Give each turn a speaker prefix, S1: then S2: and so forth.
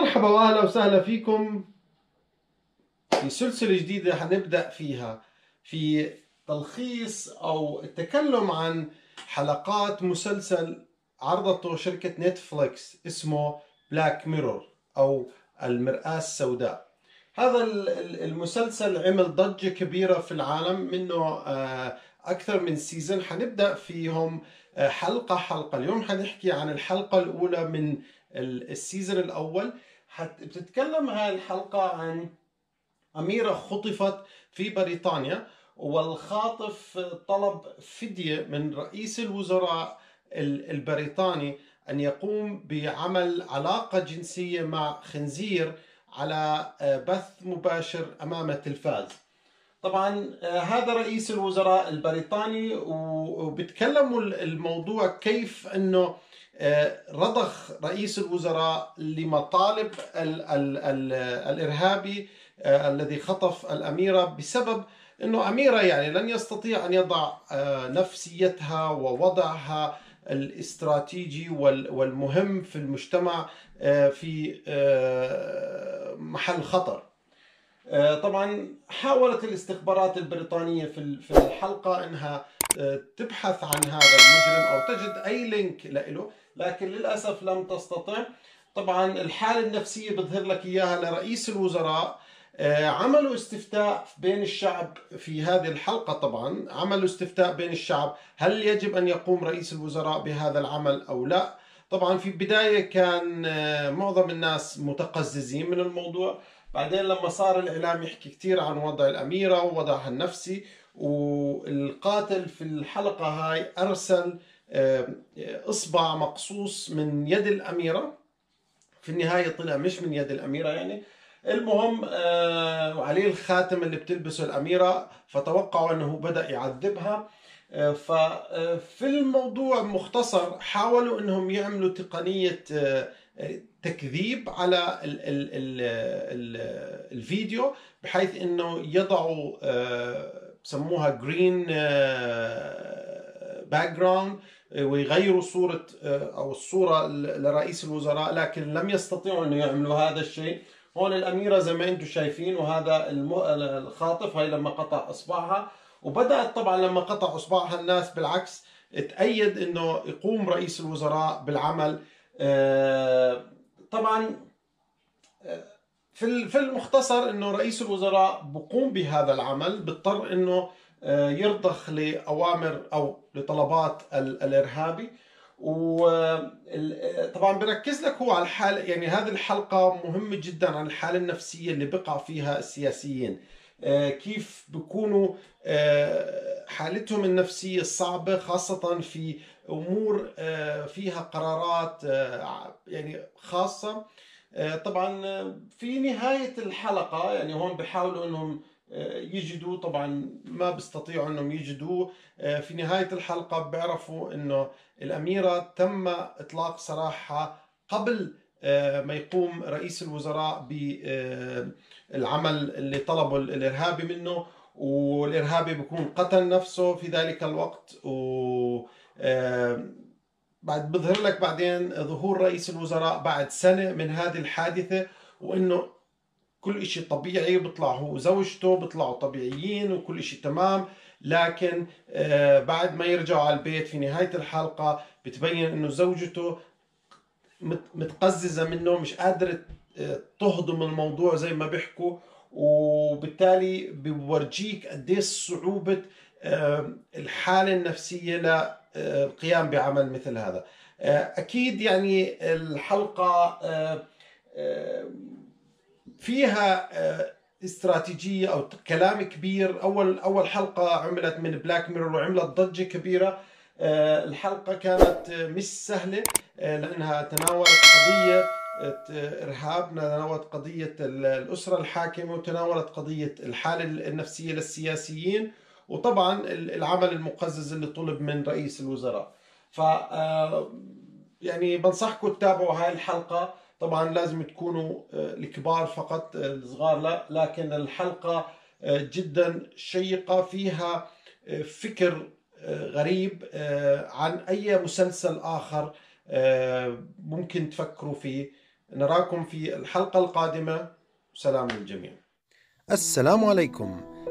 S1: مرحبا واهلا وسهلا فيكم. في سلسلة جديدة حنبدأ فيها في تلخيص أو التكلم عن حلقات مسلسل عرضته شركة نتفليكس اسمه Black Mirror أو المرآة السوداء. هذا المسلسل عمل ضجة كبيرة في العالم منه آه، أكثر من season حنبدأ فيهم آه، حلقة حلقة. اليوم حنحكي عن الحلقة الأولى من السيزون الأول. بتتكلم هاي الحلقة عن أميرة خطفت في بريطانيا والخاطف طلب فدية من رئيس الوزراء البريطاني أن يقوم بعمل علاقة جنسية مع خنزير على بث مباشر أمام التلفاز. طبعا هذا رئيس الوزراء البريطاني وبتكلموا الموضوع كيف آه، رضخ رئيس الوزراء لمطالب ال ال ال الإرهابي آه، الذي خطف الأميرة بسبب إنه أميرة يعني لن يستطيع أن يضع آه، نفسيتها ووضعها الاستراتيجي والمهم في المجتمع في محل خطر. طبعا حاولت الاستخبارات البريطانية في الحلقة إنها تبحث عن هذا المجرم أو تجد أي لينك له لكن للأسف لم تستطع. طبعا الحالة النفسية بظهر لك إياها لرئيس الوزراء. آه، عملوا استفتاء بين الشعب في هذه الحلقة طبعا. عملوا استفتاء بين الشعب. هل يجب أن يقوم رئيس الوزراء بهذا العمل أو لا؟ طبعا في البداية كان آه، معظم الناس متقززين من الموضوع. بعدين لما صار الإعلام يحكي كثير عن وضع الأميرة ووضعها النفسي والقاتل في الحلقة هاي أرسل إصبع مقصوص من يد الأميرة. في النهاية طلع مش من يد الأميرة يعني. المهم آه، وعليه الخاتم اللي بتلبسه الأميرة فتوقعوا إنه بدأ يعذبها. آه، ففي الموضوع مختصر حاولوا إنهم يعملوا تقنية آه، تكذيب على ال ال ال ال الفيديو بحيث إنه يضعوا بسموها green background ويغيروا صورة أو الصورة لرئيس الوزراء لكن لم يستطيعوا أن يعملوا هذا الشيء. هون الأميرة زي ما أنتم شايفين وهذا الخاطف هاي لما قطع إصبعها. وبدأت طبعا لما قطع إصبعها الناس بالعكس تأيد أنه يقوم رئيس الوزراء بالعمل آه، طبعا آه، في في المختصر إنه رئيس الوزراء بقوم بهذا العمل بيضطر إنه آه، يرضخ لأوامر أو لطلبات الإرهابي. وطبعا بركز لك هو على الحال يعني هذه الحلقة مهمة جدا عن الحالة النفسية اللي بقع فيها السياسيين. آه، كيف بيكونوا آه، حالتهم النفسية صعبة خاصة في أمور فيها قرارات يعني خاصة. طبعا في نهاية الحلقة يعني هون بيحاولوا إنهم يجدوا طبعا ما بيستطيعوا إنهم يجدوه آه، في نهاية الحلقة بيعرفوا إنه الأميرة تم إطلاق سراحها قبل آه، ما يقوم رئيس الوزراء بالعمل اللي طلبه الإرهابي منه. والإرهابي بيكون قتل نفسه في ذلك الوقت و آه، بعد بظهر لك بعدين ظهور رئيس الوزراء بعد سنة من هذه الحادثة وإنه كل إشي طبيعي بيطلع هو وزوجته بيطلعوا طبيعيين وكل إشي تمام. لكن آه، بعد ما يرجعوا على البيت في نهاية الحلقة بتبين إنه زوجته متقززة منه مش قادرة آه، تهضم الموضوع زي ما بيحكوا. وبالتالي بورجيك قديش صعوبة الحالة النفسية للقيام بعمل مثل هذا. أكيد يعني الحلقة فيها آه، استراتيجية أو كلام كبير. أول أول حلقة عملت من بلاك ميرور وعملت ضجة كبيرة. آه، الحلقة كانت مش سهلة آه، لأنها تناولت قضية إرهاب تناولت قضية الأسرة الحاكمة وتناولت قضية الحالة النفسية للسياسيين. وطبعا العمل المقزز اللي طلب من رئيس الوزراء. ف يعني بنصحكم تتابعوا هاي الحلقة. طبعا لازم تكونوا آه، الكبار فقط آه، الصغار لا لكن الحلقة آه، جدا شيقة فيها فكر غريب عن أي مسلسل آخر ممكن تفكروا فيه. نراكم في الحلقة القادمة. سلام للجميع.
S2: السلام عليكم.